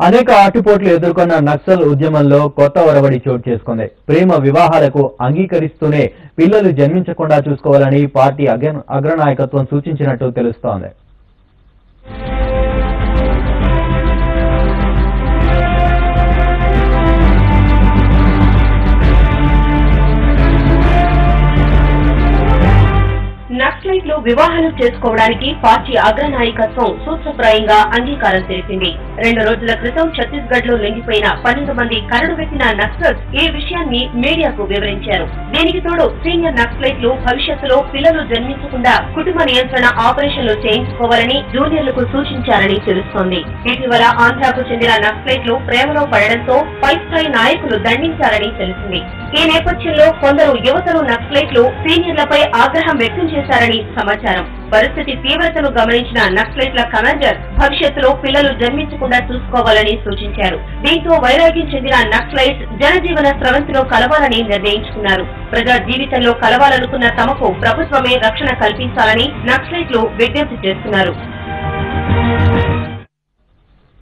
అనేక ఆటుపోట్లు ఎదుర్కొన్న నక్సల్ ఉద్యమంలో కొత్త ఒరవడి చోటు చేసుకుంది. ప్రేమ వివాహాలకు అంగీకరిస్తూనే పిల్లలు జన్మించకుండా చూసుకోవాలని పార్టీ అగ్ర- అగ్రనాయకత్వం సూచించినట్టు తెలుస్తోంది. నక్సలైట్లు వివాహాలు చేసుకోవడానికి పార్టీ అగ్రనాయకత్వం సూత్రప్రాయంగా అంగీకారం తెలిపింది. రెండు రోజుల క్రితం ఛత్తీస్గఢ్లో లొంగిపోయిన పన్నెండు మంది కరడు పెట్టిన నక్సల్స్ ఈ విషయాన్ని మీడియాకు వివరించారు. దీనికి తోడు సీనియర్ నక్సలైట్లు భవిష్యత్తులో పిల్లలు జన్మించకుండా కుటుంబ నియంత్రణ ఆపరేషన్లు చేయించుకోవాలని జూనియర్లకు సూచించారని తెలుస్తోంది. ఇటీవల ఆంధ్రాకు చెందిన నక్సలైట్లు ప్రేమలో పడడంతో పై స్థాయి నాయకులు దండించారని తెలిసింది. ఈ నేపథ్యంలో కొందరు యువతలు నక్సలైట్లు సీనియర్లపై ఆగ్రహం వ్యక్తం చేశారని సమాచారం. పరిస్థితి తీవ్రతను గమనించిన నక్సలైట్ల కమాండర్ భవిష్యత్తులో పిల్లలు జన్మించకుండా చూసుకోవాలని సూచించారు. దీంతో వైరాగ్యం చెందిన నక్సలైట్ జనజీవన స్రవంతిలో కలవాలని నిర్ణయించుకున్నారు. ప్రజా జీవితంలో కలవాలనుకున్న తమకు ప్రభుత్వమే రక్షణ కల్పించాలని నక్సలైట్లు విజ్ఞప్తి చేస్తున్నారు.